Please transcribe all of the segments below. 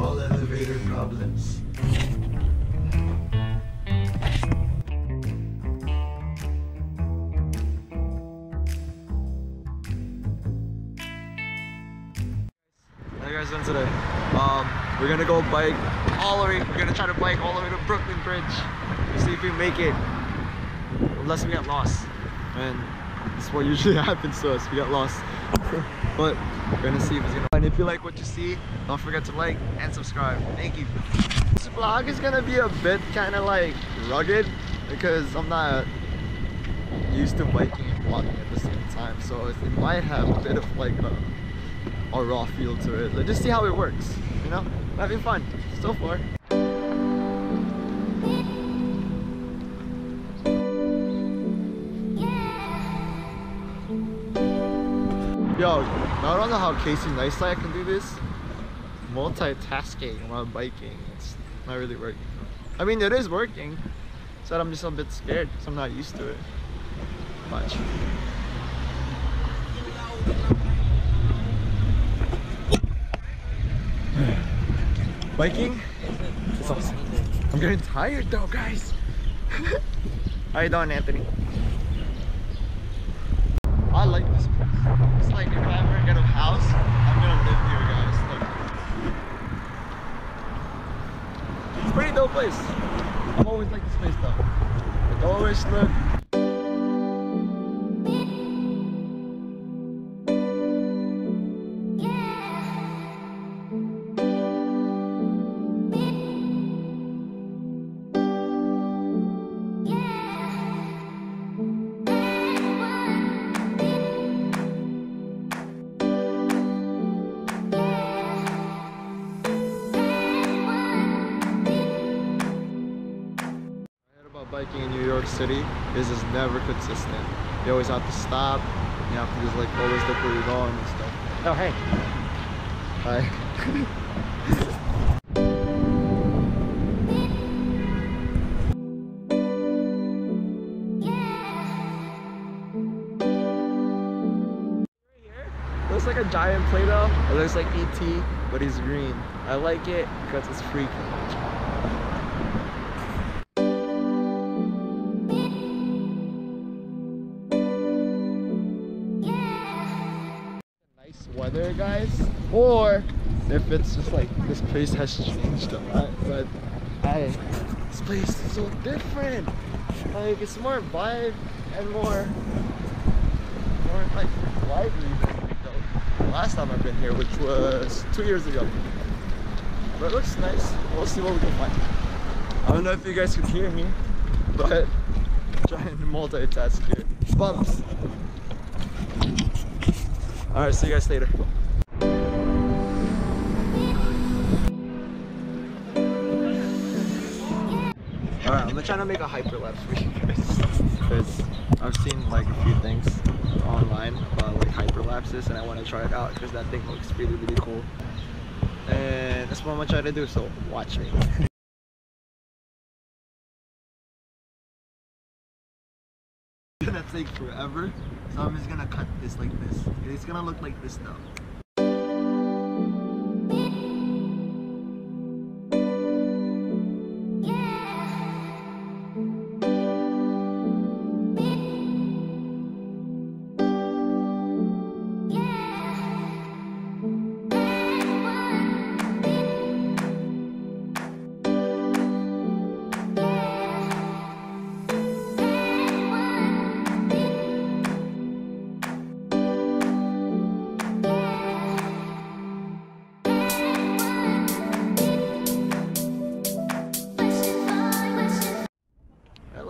Small elevator problems. How you guys doing today? Um, we're gonna go bike all the way. We're gonna try to bike all the way to Brooklyn Bridge. See if we make it. Unless we get lost. And that's what usually happens to us. We get lost. but we're gonna see if it's gonna. And if you like what you see, don't forget to like and subscribe. Thank you. This vlog is gonna be a bit kind of like rugged because I'm not used to biking and vlogging at the same time. So it might have a bit of like a a raw feel to it. Let's just see how it works. You know, We're having fun so far. Yo, I don't know how Casey Neistat can do this. Multitasking while biking. It's not really working. I mean, it is working. So I'm just a bit scared because I'm not used to it much. Biking It's awesome. I'm getting tired though, guys. How you doing, Anthony? I like this place. It's like if I ever get a house, I'm gonna live here, guys. Like, it's a pretty dope place. I've always liked this place though. Like, always look. Biking in New York City is it's never consistent. You always have to stop. You have to just like always look where you're going and stuff. Oh hey. Hi. Looks like a giant Play-Doh. It looks like ET, but he's green. I like it because it's freaking. Weather guys. Or if it's just like this place has changed a lot but I this place is so different. Like it's more vibe and more more like lively than the last time I've been here which was two years ago. But it looks nice. We'll see what we can find. I don't know if you guys can hear me but trying to multitask here. Bumps all right, see you guys later. All right, I'm gonna try to make a hyperlapse for you guys because I've seen like a few things online about like hyperlapses and I want to try it out because that thing looks really really cool. And that's what I'm gonna try to do. So watch me. gonna take forever, so I'm just gonna cut this like this. It's gonna look like this now.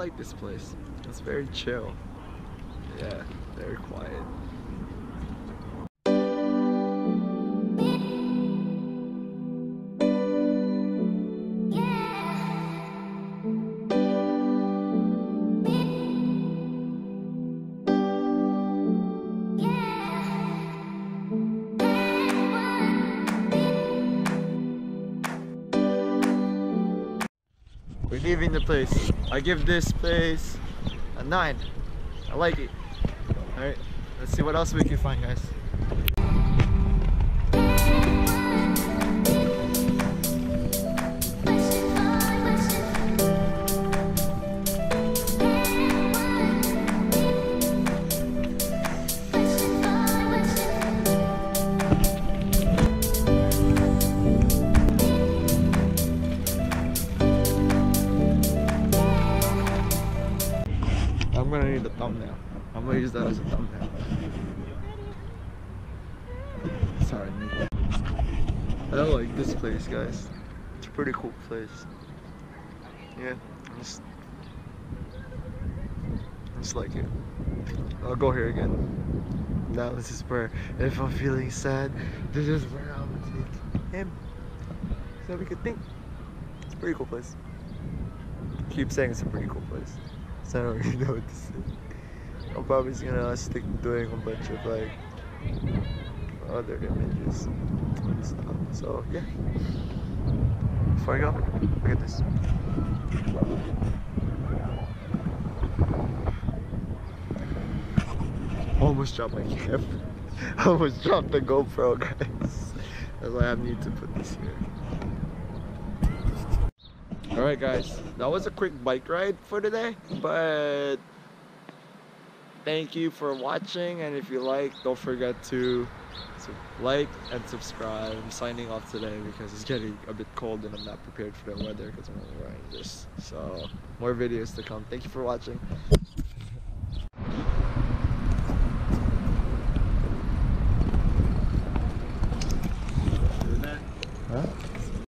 Like this place. It's very chill. Yeah, very quiet. We're leaving the place. I give this place a 9. I like it. Alright, let's see what else we can find, guys. Thumbnail. I'm gonna use that as a thumbnail. Sorry, me. I don't like this place, guys. It's a pretty cool place. Yeah, I just, I just like it. I'll go here again. Now this is where, if I'm feeling sad, this is where I would take him. So we could think. It's a pretty cool place. Keep saying it's a pretty cool place. So I don't really know what to say. I'm probably just gonna stick doing a bunch of like other images and stuff. So yeah. Before I go, look at this. Almost dropped my camera. Almost dropped the GoPro, guys. That's why I need to put this here. Alright guys, that was a quick bike ride for today, but thank you for watching and if you like, don't forget to, to like and subscribe. I'm signing off today because it's getting a bit cold and I'm not prepared for the weather because I'm only wearing this. So, more videos to come. Thank you for watching.